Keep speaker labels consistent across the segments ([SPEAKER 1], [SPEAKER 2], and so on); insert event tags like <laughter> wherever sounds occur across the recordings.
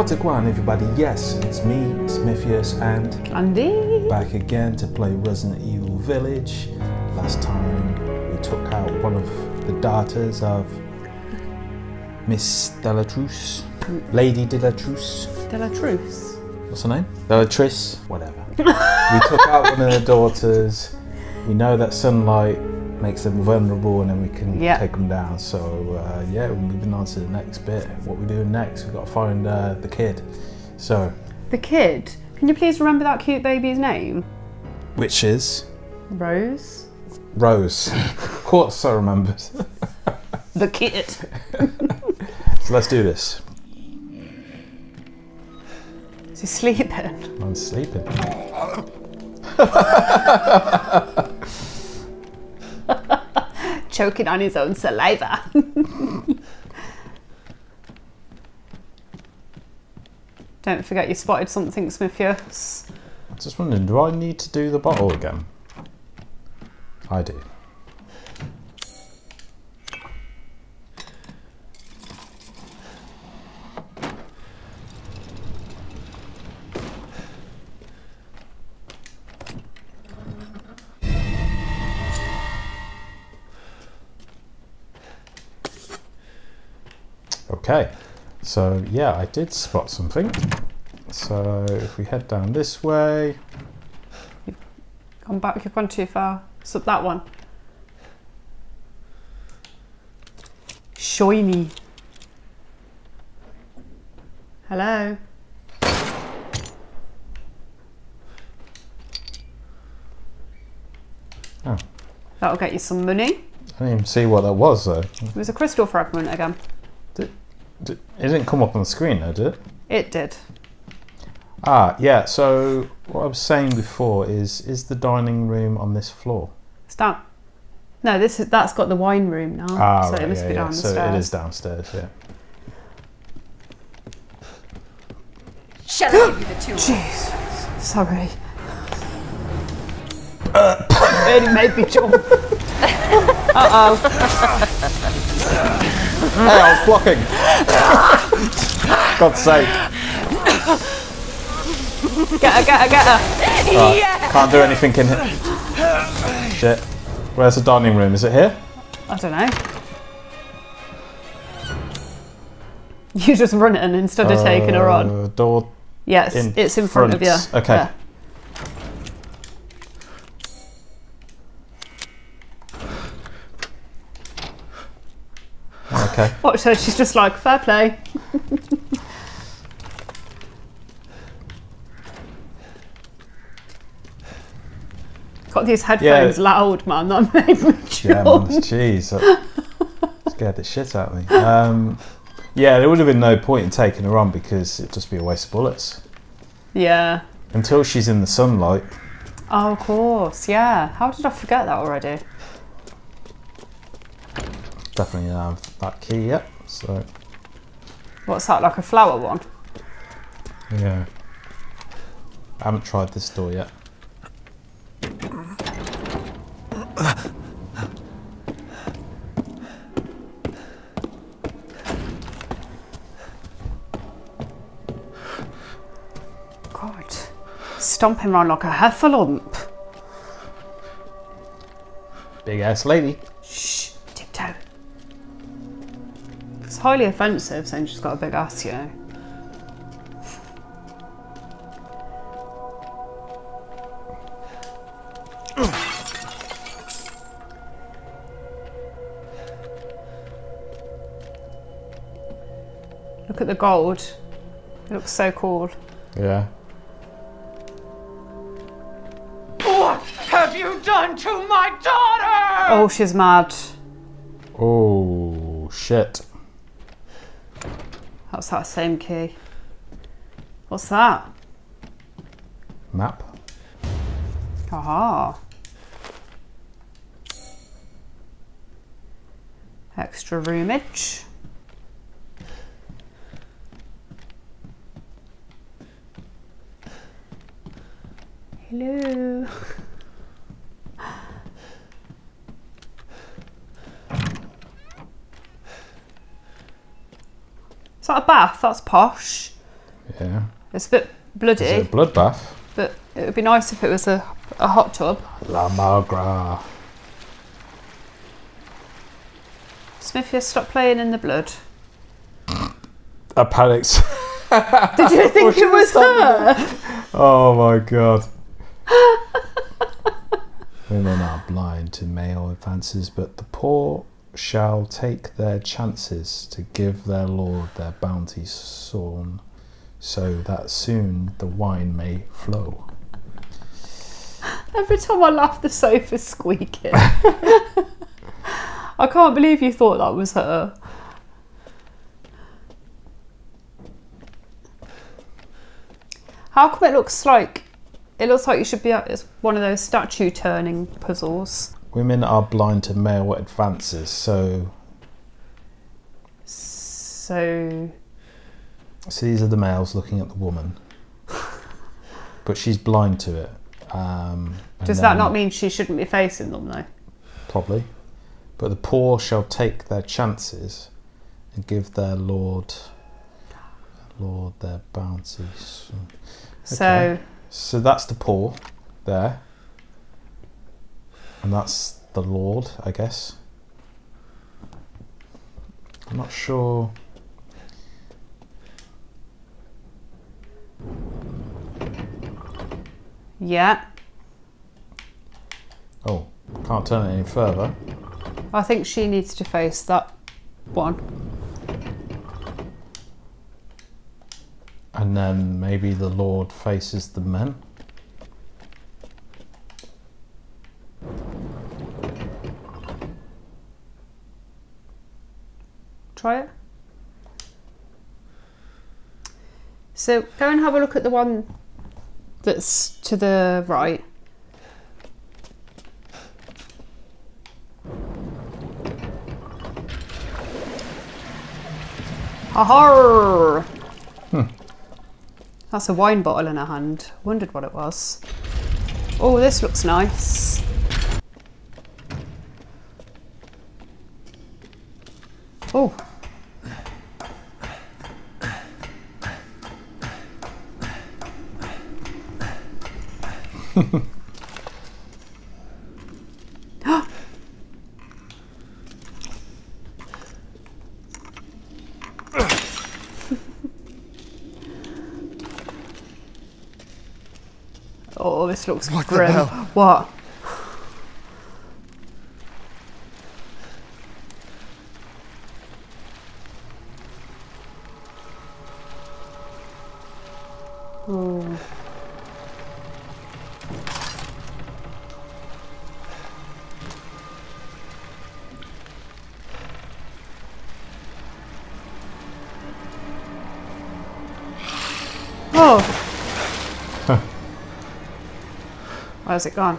[SPEAKER 1] What's it going, everybody? Yes, it's me, Smiffius, and
[SPEAKER 2] Andy.
[SPEAKER 1] back again to play Resident Evil Village. Last time we took out one of the daughters of Miss Delatruce, Lady Delatruce.
[SPEAKER 2] De la Truce.
[SPEAKER 1] What's her name? Delatrice, whatever. we took out one of the daughters. We know that sunlight makes them vulnerable, and then we can
[SPEAKER 2] Yeah.
[SPEAKER 1] take them down. So uh, yeah, we're moving on to the next bit. What we're doing next? We've got to find uh, the kid. So,
[SPEAKER 2] The kid. Can you please remember that cute baby's name?
[SPEAKER 1] which is
[SPEAKER 2] Rose.
[SPEAKER 1] Rose. <laughs> of course, I remembered. <laughs>
[SPEAKER 2] The kid. <laughs>
[SPEAKER 1] So let's do this.
[SPEAKER 2] Is he sleeping?
[SPEAKER 1] I'm sleeping.
[SPEAKER 2] Choking on his own saliva. <laughs> Don't forget you spotted something, Smiffius.
[SPEAKER 1] I was just wondering, do I need to do the bottle again? I do. Okay, so yeah, I did spot something. So if we head down this way,
[SPEAKER 2] Come back, you've gone too far. Sub that one. Shiny. Hello.
[SPEAKER 1] Oh.
[SPEAKER 2] That'll get you some money.
[SPEAKER 1] I didn't even see what that was though.
[SPEAKER 2] It was a crystal fragment again.
[SPEAKER 1] D- It didn't come up on the screen though, did it?
[SPEAKER 2] It did.
[SPEAKER 1] Ah, yeah. So what I was saying before is, is the dining room on this floor?
[SPEAKER 2] It's down. No, this is that's got the wine room now.
[SPEAKER 1] Ah,
[SPEAKER 2] so
[SPEAKER 1] right,
[SPEAKER 2] it must
[SPEAKER 1] yeah,
[SPEAKER 2] be
[SPEAKER 1] yeah.
[SPEAKER 2] down
[SPEAKER 1] So it is downstairs. Yeah.
[SPEAKER 3] Shall I give you the tool? <gasps>
[SPEAKER 2] Jesus. Sorry. <coughs> it made me jump. <laughs> <laughs>
[SPEAKER 1] Hey, I was blocking. God's sake!
[SPEAKER 2] Get her, get her, get her.
[SPEAKER 1] Right, Can't do anything in here. Shit. Where's the dining room? Is it here?
[SPEAKER 2] I don't know. You just run it and instead of taking her on.
[SPEAKER 1] Uh, Door
[SPEAKER 2] Yes,
[SPEAKER 1] in
[SPEAKER 2] it's in front, of you.
[SPEAKER 1] Okay.
[SPEAKER 2] Yeah.
[SPEAKER 1] Okay.
[SPEAKER 2] Watch her, she's just like, fair play. Got these headphones
[SPEAKER 1] Yeah.
[SPEAKER 2] loud, man. That made me
[SPEAKER 1] Yeah, man. Jeez. That scared the shit out of me. Um, yeah, there would have been no point in taking her on because it'd just be a waste of bullets.
[SPEAKER 2] Yeah.
[SPEAKER 1] Until she's in the sunlight.
[SPEAKER 2] Oh, of course. Yeah. How did I forget that already?
[SPEAKER 1] Definitely have that key yet. So,
[SPEAKER 2] What's that? Like a flower one?
[SPEAKER 1] yeah. I haven't tried this door yet.
[SPEAKER 2] God. Stomping around like a heffalump.
[SPEAKER 1] Big ass lady.
[SPEAKER 2] Highly offensive saying she's got a big ass, you know. Look at the gold. It looks so cool.
[SPEAKER 1] Yeah.
[SPEAKER 4] What have you done to my daughter?
[SPEAKER 2] Oh, she's mad.
[SPEAKER 1] Oh, shit.
[SPEAKER 2] That same key. What's that?
[SPEAKER 1] Map.
[SPEAKER 2] Aha. Extra roomage. Hello. Is that a bath? That's posh.
[SPEAKER 1] Yeah.
[SPEAKER 2] It's a bit bloody,
[SPEAKER 1] Is it a bloodbath?
[SPEAKER 2] but it would be nice if it was a, a hot tub.
[SPEAKER 1] La Magra.
[SPEAKER 2] Smithia, stop playing in the blood.
[SPEAKER 1] I panicked. <laughs>
[SPEAKER 2] Did you think <laughs> it was her?
[SPEAKER 1] Oh my god. <laughs> Women are blind to male advances, but the poor shall take their chances to give their lord their bounty sown, so that soon the wine may flow.
[SPEAKER 2] Every time I laugh, the sofa's squeaking. <laughs> I can't believe you thought that was her. How come it looks like it looks like you should be at it's one of those statue turning puzzles?
[SPEAKER 1] Women are blind to male advances, so
[SPEAKER 2] So
[SPEAKER 1] so these are the males looking at the woman, but she's blind to it. Um,
[SPEAKER 2] does that not mean she shouldn't be facing them though?
[SPEAKER 1] Probably. But the poor shall take their chances and give their lord lord their bounties.
[SPEAKER 2] So
[SPEAKER 1] So that's the poor there. And that's the lord, I guess. I'm not sure.
[SPEAKER 2] yeah,
[SPEAKER 1] Oh, can't turn it any further.
[SPEAKER 2] I think she needs to face that one.
[SPEAKER 1] And then maybe the lord faces the men.
[SPEAKER 2] Try it. So go and have a look at the one that's to the right. Aha! Hmm. That's a wine bottle in her hand. Wondered what it was. Oh, this looks nice. Oh, <gasps> oh, this looks
[SPEAKER 3] What
[SPEAKER 2] grim. What? Where's it gone? <gasps>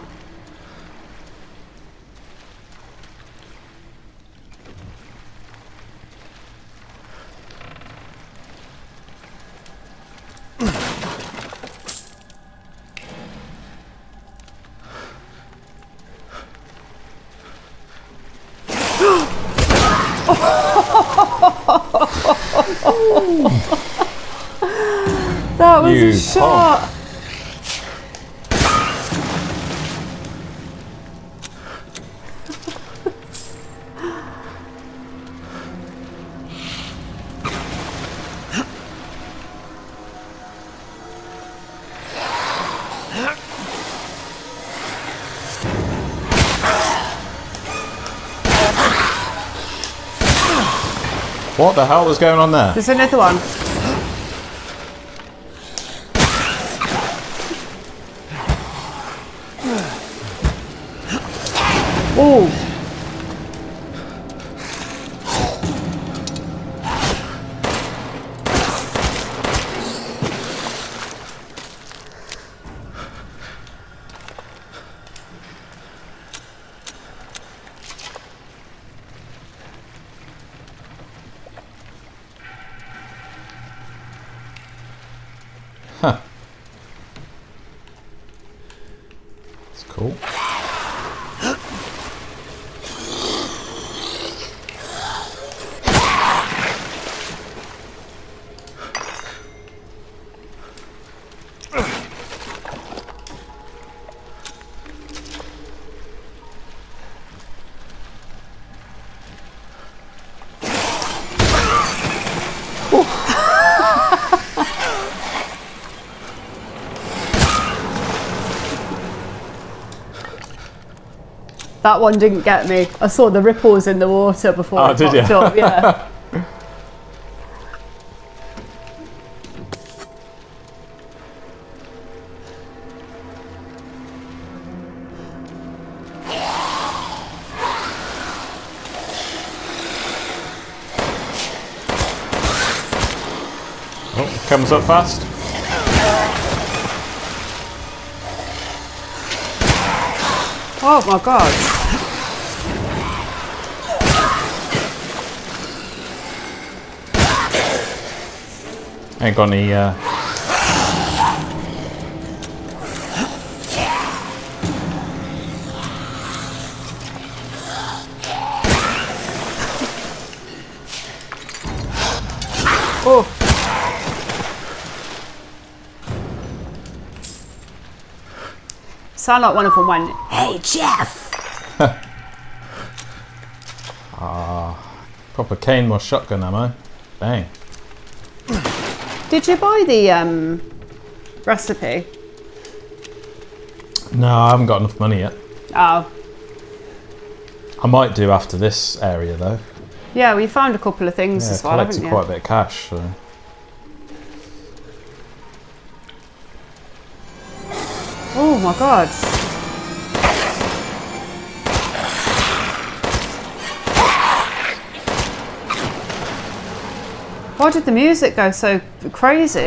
[SPEAKER 2] that was
[SPEAKER 1] You
[SPEAKER 2] a shot.
[SPEAKER 1] What the hell was going on there?
[SPEAKER 2] There's another one. That one didn't get me. I saw the ripples in the water before
[SPEAKER 1] Oh,
[SPEAKER 2] it
[SPEAKER 1] did
[SPEAKER 2] popped
[SPEAKER 1] you?
[SPEAKER 2] up. Yeah. <laughs>
[SPEAKER 1] Oh, comes up fast.
[SPEAKER 2] Oh my god.
[SPEAKER 1] Ain't got any. Uh...
[SPEAKER 2] Oh. Sound like one of them went, Hey Jeff! <laughs>
[SPEAKER 1] Ah, proper Canemore shotgun ammo. Bang.
[SPEAKER 2] Did you buy the um, recipe?
[SPEAKER 1] No, I haven't got enough money yet.
[SPEAKER 2] Oh.
[SPEAKER 1] I might do after this area though.
[SPEAKER 2] Yeah, we found a couple of things
[SPEAKER 1] Yeah,
[SPEAKER 2] as well, haven't
[SPEAKER 1] collected
[SPEAKER 2] you?
[SPEAKER 1] quite a bit of cash. So.
[SPEAKER 2] Oh my god. Why did the music go so crazy? <laughs>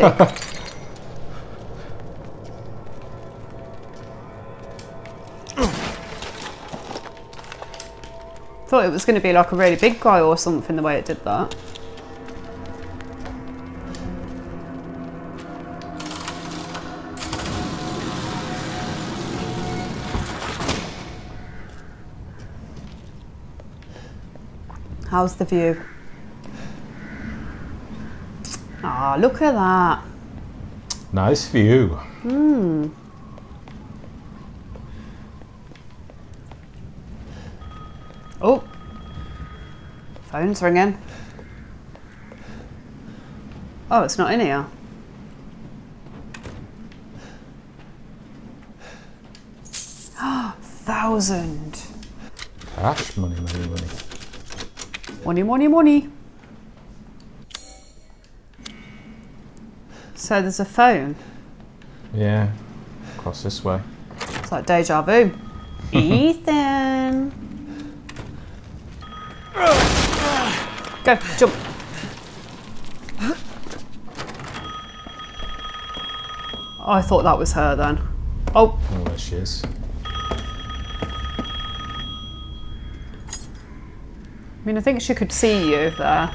[SPEAKER 2] Thought it was going to be like a really big guy or something the way it did that. How's the view? Look at that.
[SPEAKER 1] Nice view. Hmm.
[SPEAKER 2] Oh, phone's ringing. Oh, it's not in here. <gasps> Thousand.
[SPEAKER 1] Cash money, money, money.
[SPEAKER 2] Money, money, money. So there's a phone.
[SPEAKER 1] Yeah. Across this way.
[SPEAKER 2] It's like deja vu. Ethan. Go, jump. I thought that was her then. Oh,
[SPEAKER 1] Oh, there she is.
[SPEAKER 2] I mean, I think she could see you there.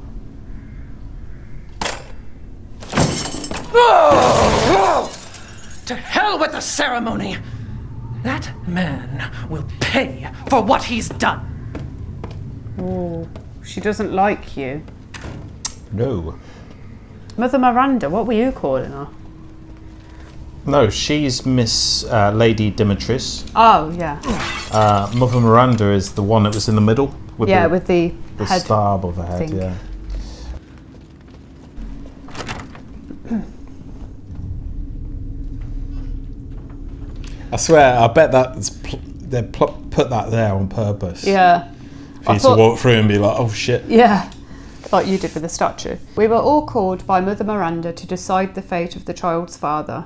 [SPEAKER 3] To hell with the ceremony! That man will pay for what he's done.
[SPEAKER 2] Oh, she doesn't like you.
[SPEAKER 1] No.
[SPEAKER 2] Mother Miranda, what were you calling her?
[SPEAKER 1] No, she's Miss uh, Lady Dimitris.
[SPEAKER 2] Oh, yeah.
[SPEAKER 1] Uh, Mother Miranda is the one that was in the middle. With
[SPEAKER 2] yeah,
[SPEAKER 1] the,
[SPEAKER 2] with the,
[SPEAKER 1] the
[SPEAKER 2] head.
[SPEAKER 1] star above her head.
[SPEAKER 2] thing.
[SPEAKER 1] Yeah. I swear, I bet that's pl- they pl- put that there on purpose.
[SPEAKER 2] Yeah.
[SPEAKER 1] For
[SPEAKER 2] I
[SPEAKER 1] you
[SPEAKER 2] thought-
[SPEAKER 1] to walk through and be like, oh shit.
[SPEAKER 2] Yeah, like you did with the statue. We were all called by Mother Miranda to decide the fate of the child's father.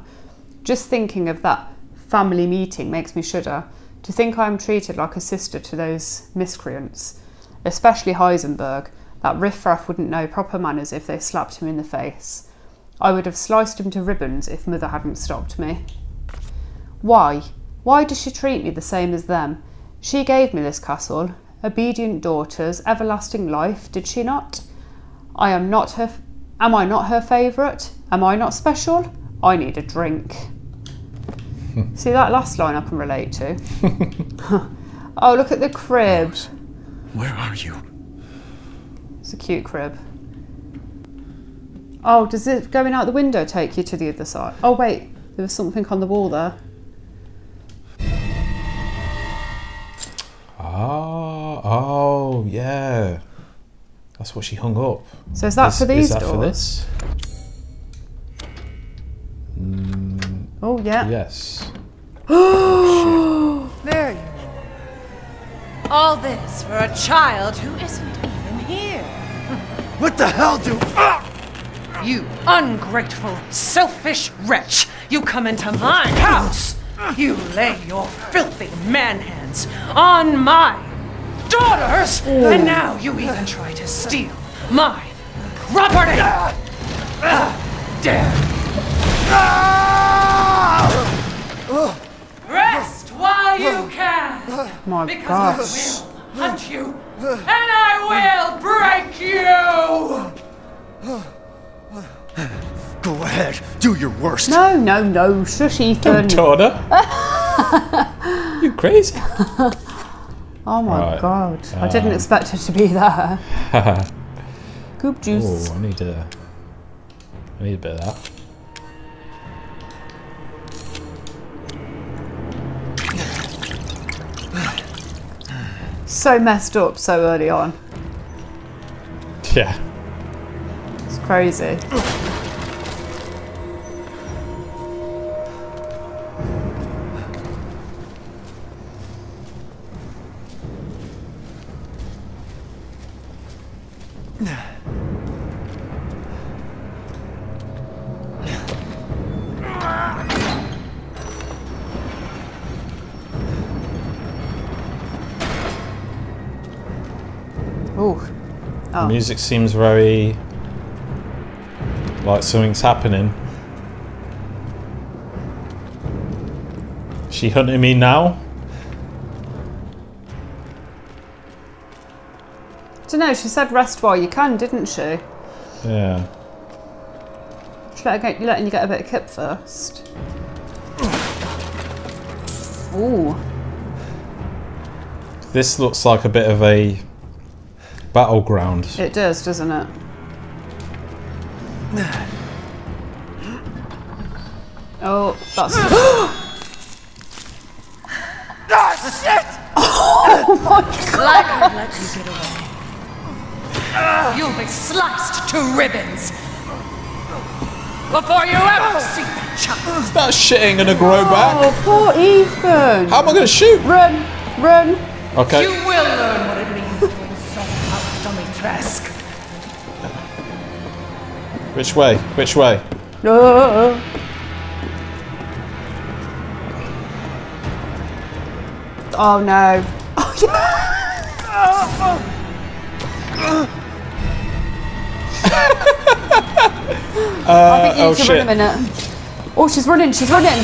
[SPEAKER 2] Just thinking of that family meeting makes me shudder. To think I am treated like a sister to those miscreants, especially Heisenberg. That riffraff wouldn't know proper manners if they slapped him in the face. I would have sliced him to ribbons if Mother hadn't stopped me. Why? Why does she treat me the same as them? She gave me this castle, obedient daughters, everlasting life, did she not? I am not her Am I not her favourite? Am I not special? I need a drink. <laughs> See that last line I can relate to. <laughs> oh, look at the crib.
[SPEAKER 5] Where are you?
[SPEAKER 2] It's a cute crib. Oh, does it going out the window take you to the other side? Oh, wait, there was something on the wall there.
[SPEAKER 1] Oh, oh, yeah. That's what she hung up.
[SPEAKER 2] So is that
[SPEAKER 1] Is-
[SPEAKER 2] for these
[SPEAKER 1] is that
[SPEAKER 2] doors?
[SPEAKER 1] for this?
[SPEAKER 2] Oh, yeah.
[SPEAKER 1] Yes. <gasps>
[SPEAKER 3] There you are. All this for a child who isn't even here. <laughs>
[SPEAKER 5] What the hell do. Ah!
[SPEAKER 3] You ungrateful, selfish wretch! You come into my house! You lay your filthy man hands on my daughters! And now you even try to steal my property! Ah, dare! Rest while you can!
[SPEAKER 2] My
[SPEAKER 3] Because
[SPEAKER 2] gosh.
[SPEAKER 3] I will hunt you! And I will break you!
[SPEAKER 5] Go ahead, do your worst.
[SPEAKER 2] No, no, no. Shush, Ethan.
[SPEAKER 1] Daughter? <laughs> you crazy? <laughs>
[SPEAKER 2] Oh my
[SPEAKER 1] Right.
[SPEAKER 2] god. I didn't uh, expect her to be there. <laughs> Goop juice.
[SPEAKER 1] Oh, I need a. I need a bit of that.
[SPEAKER 2] So messed up so early on.
[SPEAKER 1] Yeah.
[SPEAKER 2] It's crazy.
[SPEAKER 1] The music seems very. like something's happening. She hunting me now?
[SPEAKER 2] don't know, she said rest while you can, didn't she?
[SPEAKER 1] Yeah.
[SPEAKER 2] She let get, you letting you get a bit of kip first. Ooh.
[SPEAKER 1] This looks like a bit of a battleground.
[SPEAKER 2] It does, doesn't it? Oh, that's. <gasps>
[SPEAKER 3] Ah, <laughs> oh like I'd let you get away. You'll be sliced to ribbons before you ever see that child.
[SPEAKER 1] That shitting gonna grow oh, back.
[SPEAKER 2] oh, poor Ethan!
[SPEAKER 1] How am I gonna shoot?
[SPEAKER 2] Run! Run!
[SPEAKER 1] Okay.
[SPEAKER 3] You will learn what it means to insult
[SPEAKER 1] Which way? Which way?
[SPEAKER 2] No! Oh no. I think you
[SPEAKER 1] oh,
[SPEAKER 2] can <laughs>
[SPEAKER 1] shit.
[SPEAKER 2] run a minute. Oh, she's running, she's running! <gasps>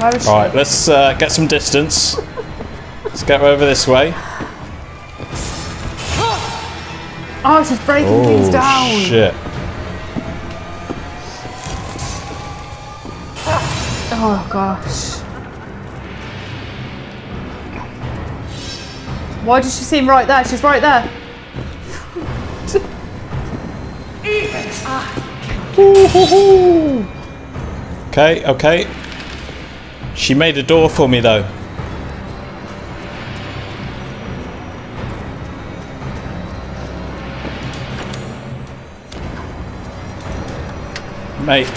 [SPEAKER 2] Where is she?
[SPEAKER 1] Alright, let's uh, get some distance. Let's get over this way.
[SPEAKER 2] Oh, she's breaking oh, things
[SPEAKER 1] Oh,
[SPEAKER 2] down.
[SPEAKER 1] shit.
[SPEAKER 2] Oh gosh. Why does she seem right there? She's right there.
[SPEAKER 1] Okay, okay. She made a door for me though. Mate, <laughs>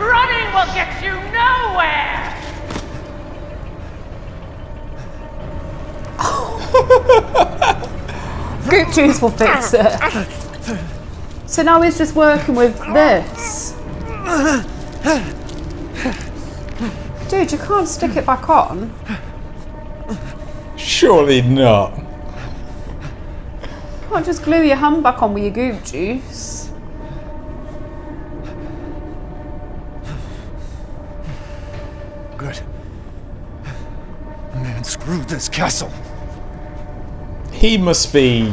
[SPEAKER 4] Running will get you nowhere! <laughs>
[SPEAKER 2] Goop juice will fix it. <laughs> So now he's just working with this. Dude, you can't stick it back on.
[SPEAKER 1] Surely not.
[SPEAKER 2] You can't just glue your hand back on with your goop juice.
[SPEAKER 5] Good. Man, screwed this castle.
[SPEAKER 1] He must be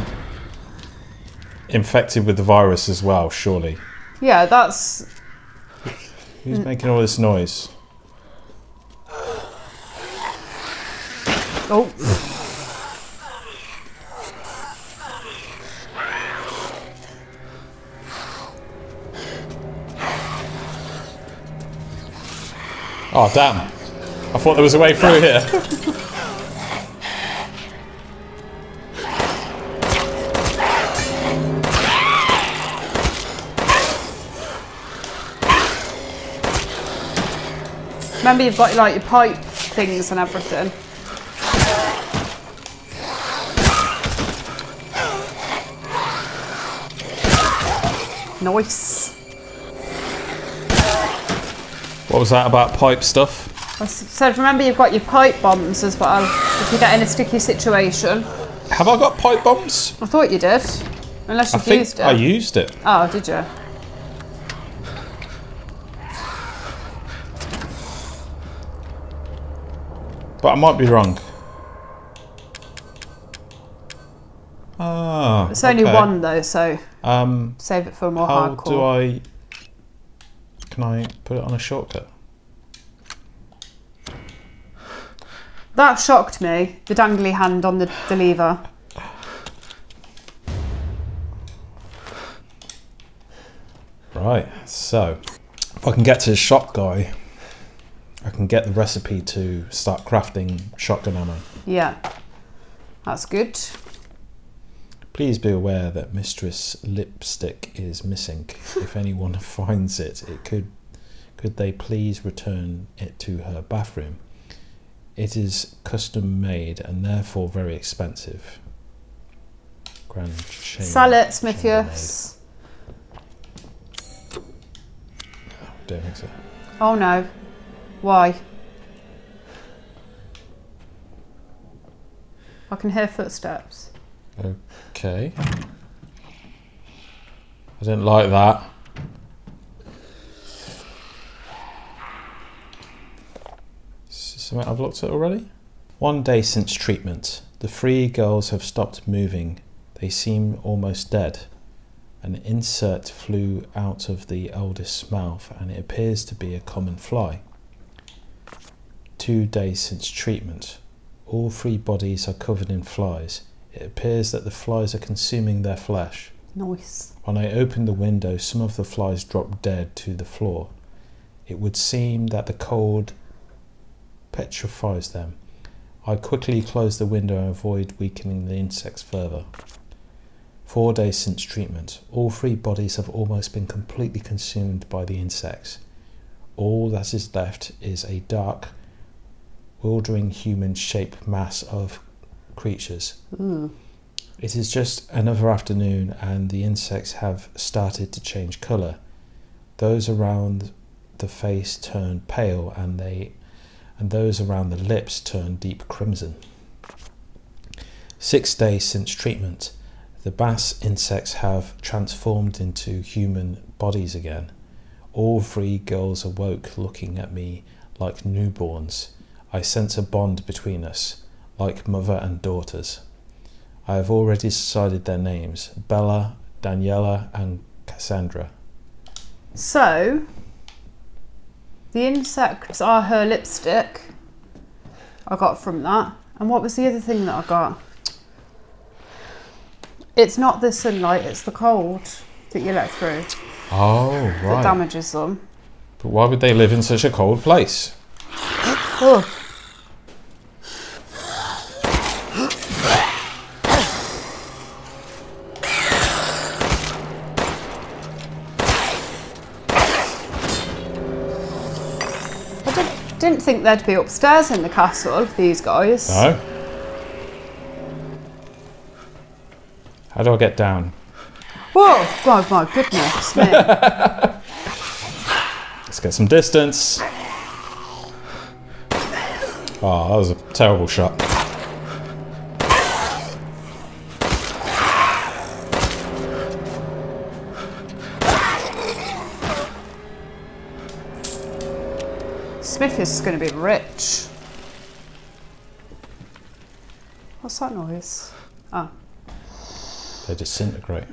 [SPEAKER 1] infected with the virus as well, surely.
[SPEAKER 2] Yeah, that's.
[SPEAKER 1] Who's making all this noise?
[SPEAKER 2] Oh,
[SPEAKER 1] damn. I thought there was a way through here.
[SPEAKER 2] Remember, you've got like your pipe things and everything. Nice.
[SPEAKER 1] What was that about pipe stuff?
[SPEAKER 2] I s- said, remember, you've got your pipe bombs as well. If you get in a sticky situation.
[SPEAKER 1] Have I got pipe bombs?
[SPEAKER 2] I thought you did. Unless you've
[SPEAKER 1] think
[SPEAKER 2] used it.
[SPEAKER 1] I used it.
[SPEAKER 2] oh, did you?
[SPEAKER 1] But I might be wrong. Ah.
[SPEAKER 2] It's only
[SPEAKER 1] okay.
[SPEAKER 2] one though, so
[SPEAKER 1] Um,
[SPEAKER 2] save it for a more
[SPEAKER 1] how
[SPEAKER 2] hardcore.
[SPEAKER 1] do I? Can I put it on a shortcut?
[SPEAKER 2] That shocked me. The dangly hand on the, the lever.
[SPEAKER 1] Right. So, if I can get to the shop guy, I can get the recipe to start crafting shotgun ammo.
[SPEAKER 2] Yeah. That's good.
[SPEAKER 1] Please be aware that Mistress Lipstick is missing. if <laughs> anyone finds it, it could could they please return it to her bathroom? It is custom made and therefore very expensive. Grand chain.
[SPEAKER 2] Sell it,
[SPEAKER 1] chambermaid.
[SPEAKER 2] Smiffius.
[SPEAKER 1] Don't think so.
[SPEAKER 2] Oh no. Why? I can hear footsteps.
[SPEAKER 1] Okay. I didn't like that. Is this Something I've looked at already? One day since treatment, the three girls have stopped moving. They seem almost dead. An insert flew out of the eldest's mouth, and it appears to be a common fly. Two days since treatment, all three bodies are covered in flies. It appears that the flies are consuming their flesh.
[SPEAKER 2] Nice.
[SPEAKER 1] When I opened the window, some of the flies dropped dead to the floor. It would seem that the cold petrifies them. I quickly closed the window and avoid weakening the insects further. Four days since treatment, all three bodies have almost been completely consumed by the insects. All that is left is a dark, wildering human shaped mass of creatures. Hmm. It is just another afternoon, and the insects have started to change colour. Those around the face turn pale, and they and those around the lips turn deep crimson. Six days since treatment, the bass insects have transformed into human bodies again. All three girls awoke looking at me like newborns. I sense a bond between us, like mother and daughters. I have already decided their names Bella, Daniela, and Cassandra.
[SPEAKER 2] So, the insects are her lipstick. I got from that. And what was the other thing that I got? It's not the sunlight, it's the cold that you let through
[SPEAKER 1] Oh, right.
[SPEAKER 2] that damages them.
[SPEAKER 1] But why would they live in such a cold place?
[SPEAKER 2] Oh, didn't, didn't think they'd be upstairs in the castle, these guys.
[SPEAKER 1] No. How do I get down?
[SPEAKER 2] Whoa, God, my goodness me. <laughs>
[SPEAKER 1] Let's get some distance. Oh, that was a terrible shot.
[SPEAKER 2] Smith is going to be rich. What's that noise? Ah.
[SPEAKER 1] They disintegrate.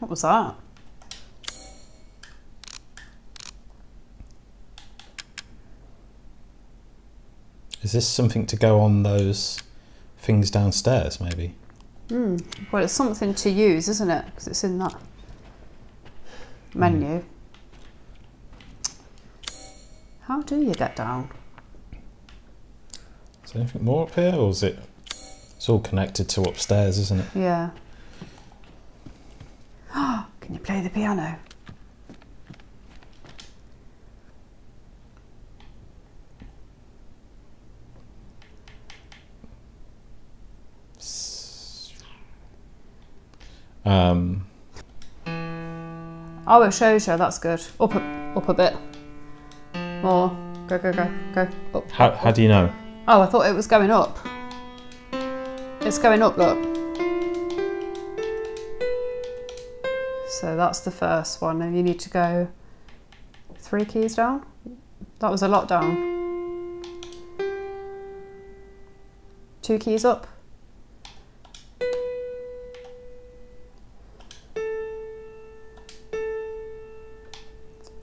[SPEAKER 2] what was that?
[SPEAKER 1] Is this something to go on those things downstairs, maybe?
[SPEAKER 2] Well, it's something to use, isn't it? Because it's in that menu. How do you get down?
[SPEAKER 1] Is there anything more up here, or is it? It's all connected to upstairs, isn't it?
[SPEAKER 2] Yeah. <gasps> Can you play the piano?
[SPEAKER 1] Um,
[SPEAKER 2] Oh, it shows you. That's good. Up a, up a bit. More. Go, go, go, go. Up.
[SPEAKER 1] how, how do you know?
[SPEAKER 2] Oh, I thought it was going up. It's going up, look. So that's the first one, and you need to go three keys down. That was a lot down. Two keys up.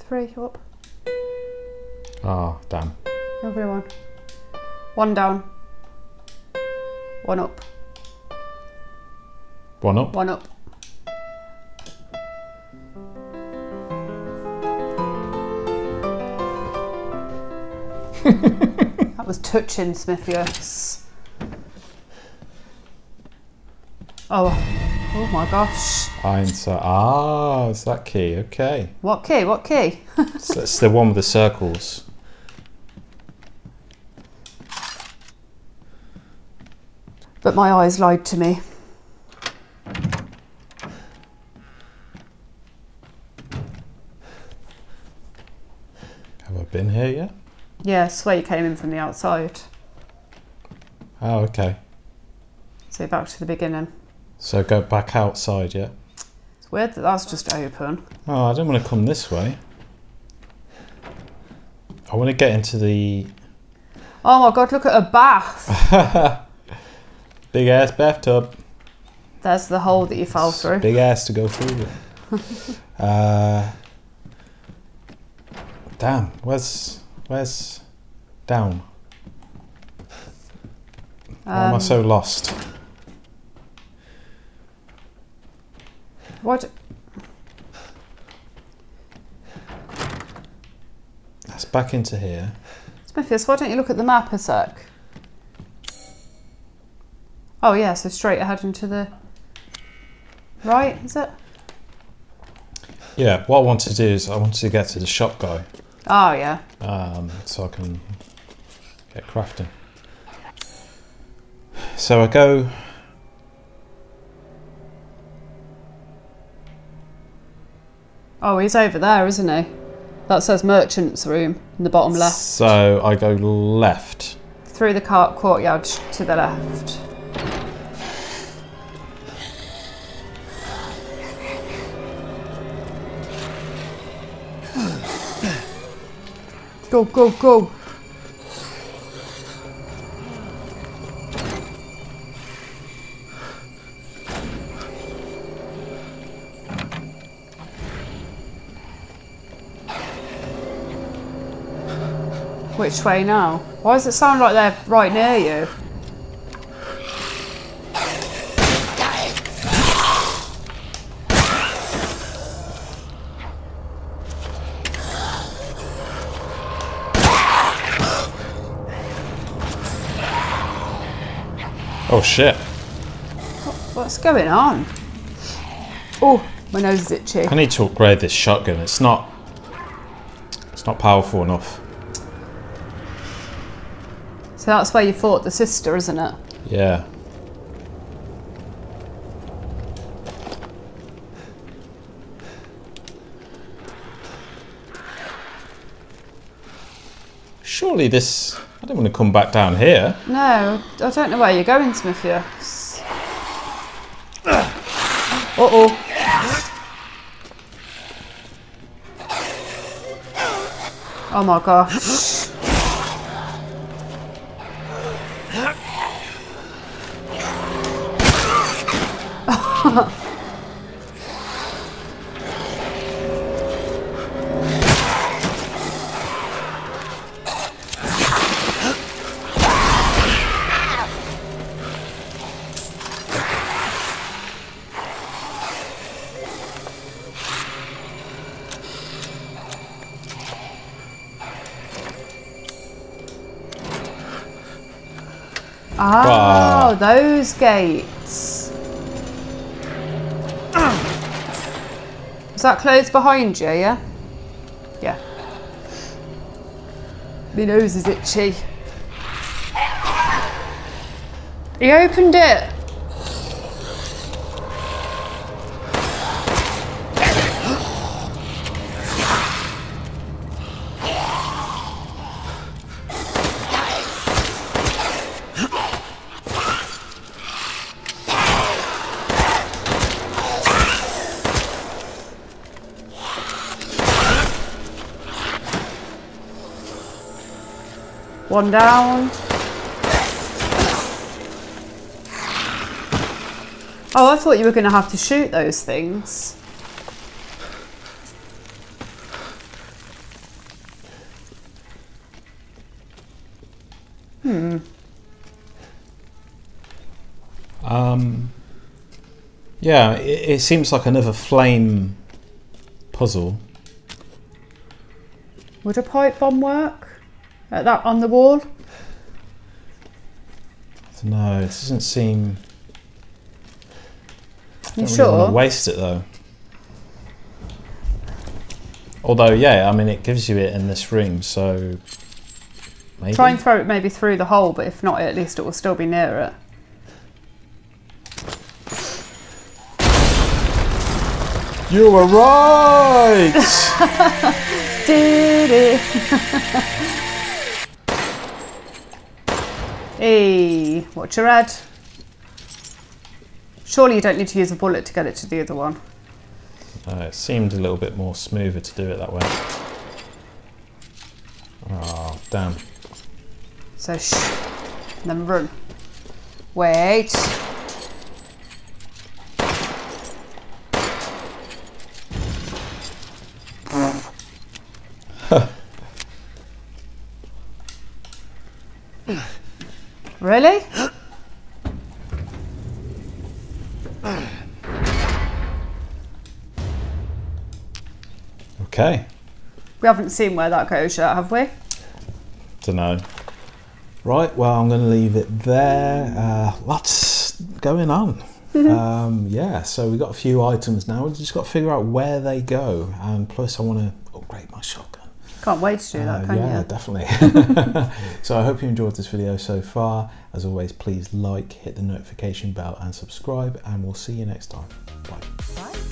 [SPEAKER 2] Three up.
[SPEAKER 1] Ah, damn.
[SPEAKER 2] Every one. One down. One up.
[SPEAKER 1] One up.
[SPEAKER 2] One up. <laughs> that was touching, Smiffius. Oh, oh my gosh.
[SPEAKER 1] Hindsight. Ah, it's that key. Okay.
[SPEAKER 2] What key? What key? <laughs>
[SPEAKER 1] So it's the one with the circles.
[SPEAKER 2] But my eyes lied to me.
[SPEAKER 1] Have I been here yet?
[SPEAKER 2] Yeah, I swear you came in from the outside.
[SPEAKER 1] Oh, okay.
[SPEAKER 2] So back to the beginning.
[SPEAKER 1] So go back outside, yeah?
[SPEAKER 2] It's weird that's just open.
[SPEAKER 1] Oh, I don't want to come this way. I want to get into the
[SPEAKER 2] Oh my god, look at a bath. <laughs>
[SPEAKER 1] big ass bathtub.
[SPEAKER 2] That's the hole that you fell through.
[SPEAKER 1] Big ass to go through <laughs> uh, damn, where's where's down? Why am I
[SPEAKER 2] Um,
[SPEAKER 1] so lost?
[SPEAKER 2] What?
[SPEAKER 1] That's back into here.
[SPEAKER 2] Smiffius, why don't you look at the map a sec? Oh yeah, so straight ahead into the right, is it?
[SPEAKER 1] Yeah, what I want to do is I want to get to the shop guy,
[SPEAKER 2] Oh yeah.
[SPEAKER 1] um, so I can get crafting. So I go.
[SPEAKER 2] Oh, he's over there, isn't he? That says merchant's room in the bottom left.
[SPEAKER 1] So I go left.
[SPEAKER 2] Through the car- courtyard to the left. Go, go, go. Which way now? Why does it sound like they're right near you?
[SPEAKER 1] Oh shit!
[SPEAKER 2] What's going on? Oh, my nose is itchy.
[SPEAKER 1] I need to upgrade this shotgun. It's not. It's not powerful enough.
[SPEAKER 2] So that's where you fought the sister, isn't it?
[SPEAKER 1] Yeah. Surely this. I don't want to come back down here.
[SPEAKER 2] No, I don't know where you're going, Smiffius. Uh oh. Oh my gosh. Oh,
[SPEAKER 1] Wow.
[SPEAKER 2] those gates. That closed behind you, yeah? Yeah. My nose is itchy. He opened it. One down. Oh, I thought you were going to have to shoot those things. Hmm.
[SPEAKER 1] Um, yeah, it, it seems like another flame puzzle.
[SPEAKER 2] Would a pipe bomb work? At that on the wall?
[SPEAKER 1] No, it doesn't seem.
[SPEAKER 2] You
[SPEAKER 1] don't really
[SPEAKER 2] sure?
[SPEAKER 1] wanna waste it though. Although, yeah, I mean, it gives you it in this room, so maybe.
[SPEAKER 2] Try and throw it maybe through the hole, but if not, at least it will still be near it.
[SPEAKER 1] You were right. <laughs>
[SPEAKER 2] Did it? <laughs> hey, watch your head. Surely you don't need to use a bullet to get it to the other one.
[SPEAKER 1] Uh, it seemed a little bit more smoother to do it that way. Oh, damn.
[SPEAKER 2] So shh, then run. Wait. Really?
[SPEAKER 1] Okay.
[SPEAKER 2] We haven't seen where that goes yet, have we?
[SPEAKER 1] Don't know. Right, well, I'm going to leave it there. Uh, lots going on. um, yeah, so we've got a few items now. We've just got to figure out where they go. And plus, I want to upgrade my shotgun.
[SPEAKER 2] Can't wait to do that,
[SPEAKER 1] Uh,
[SPEAKER 2] can
[SPEAKER 1] yeah,
[SPEAKER 2] you?
[SPEAKER 1] definitely. <laughs> so I hope you enjoyed this video so far. As always, please like, hit the notification bell, and subscribe. And we'll see you next time. Bye.